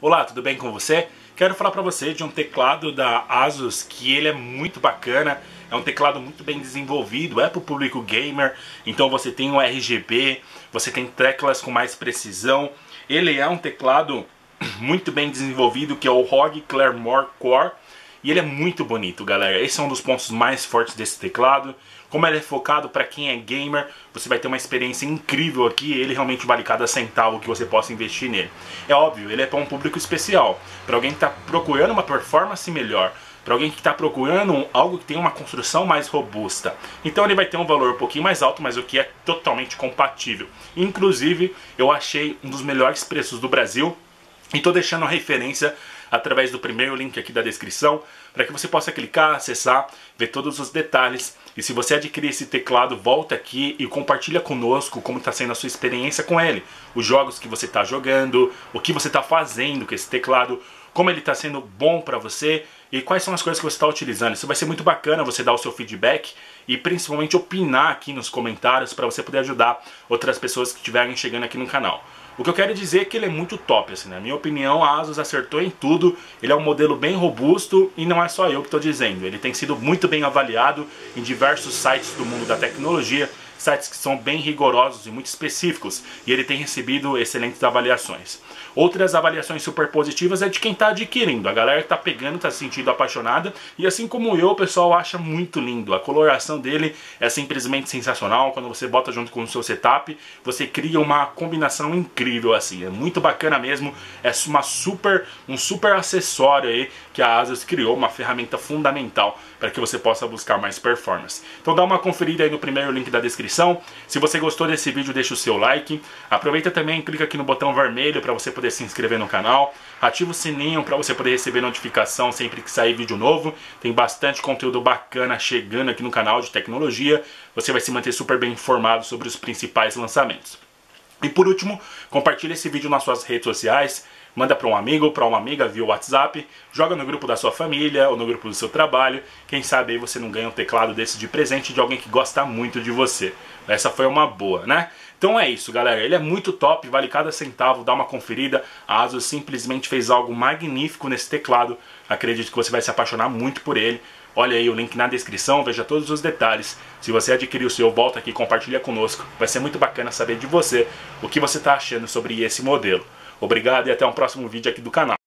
Olá, tudo bem com você? Quero falar para você de um teclado da Asus que ele é muito bacana, é um teclado muito bem desenvolvido, é para o público gamer, então você tem o RGB, você tem teclas com mais precisão, ele é um teclado muito bem desenvolvido que é o ROG Claremore Core, e ele é muito bonito, galera. Esse é um dos pontos mais fortes desse teclado. Como ele é focado para quem é gamer, você vai ter uma experiência incrível aqui. Ele realmente vale cada centavo que você possa investir nele. É óbvio, ele é para um público especial. Para alguém que está procurando uma performance melhor. Para alguém que está procurando algo que tem uma construção mais robusta. Então ele vai ter um valor um pouquinho mais alto, mas o que é totalmente compatível. Inclusive, eu achei um dos melhores preços do Brasil. E estou deixando a referência através do primeiro link aqui da descrição, para que você possa clicar, acessar, ver todos os detalhes. E se você adquirir esse teclado, volta aqui e compartilha conosco como está sendo a sua experiência com ele. Os jogos que você está jogando, o que você está fazendo com esse teclado, como ele está sendo bom para você e quais são as coisas que você está utilizando. Isso vai ser muito bacana você dar o seu feedback e principalmente opinar aqui nos comentários para você poder ajudar outras pessoas que estiverem chegando aqui no canal. O que eu quero dizer é que ele é muito top, assim, na minha opinião a Asus acertou em tudo, ele é um modelo bem robusto e não é só eu que estou dizendo, ele tem sido muito bem avaliado em diversos sites do mundo da tecnologia, sites que são bem rigorosos e muito específicos, e ele tem recebido excelentes avaliações. Outras avaliações super positivas é de quem está adquirindo. A galera que está pegando está se sentindo apaixonada. E assim como eu, o pessoal acha muito lindo. A coloração dele é simplesmente sensacional. Quando você bota junto com o seu setup, você cria uma combinação incrível assim. É muito bacana mesmo. É uma super, um super acessório aí que a Asus criou, uma ferramenta fundamental para que você possa buscar mais performance. Então dá uma conferida aí no primeiro link da descrição. Se você gostou desse vídeo, deixa o seu like. Aproveita também, clica aqui no botão vermelho para você poder se inscrever no canal. Ativa o sininho para você poder receber notificação sempre que sair vídeo novo. Tem bastante conteúdo bacana chegando aqui no canal de tecnologia. Você vai se manter super bem informado sobre os principais lançamentos. E por último, compartilhe esse vídeo nas suas redes sociais, manda para um amigo, para uma amiga via WhatsApp, joga no grupo da sua família ou no grupo do seu trabalho. Quem sabe aí você não ganha um teclado desse de presente de alguém que gosta muito de você. Essa foi uma boa, né? Então é isso, galera. Ele é muito top, vale cada centavo, dá uma conferida. A Asus simplesmente fez algo magnífico nesse teclado. Acredito que você vai se apaixonar muito por ele. Olha aí o link na descrição, veja todos os detalhes. Se você adquirir o seu, volta aqui e compartilha conosco. Vai ser muito bacana saber de você o que você está achando sobre esse modelo. Obrigado e até um próximo vídeo aqui do canal.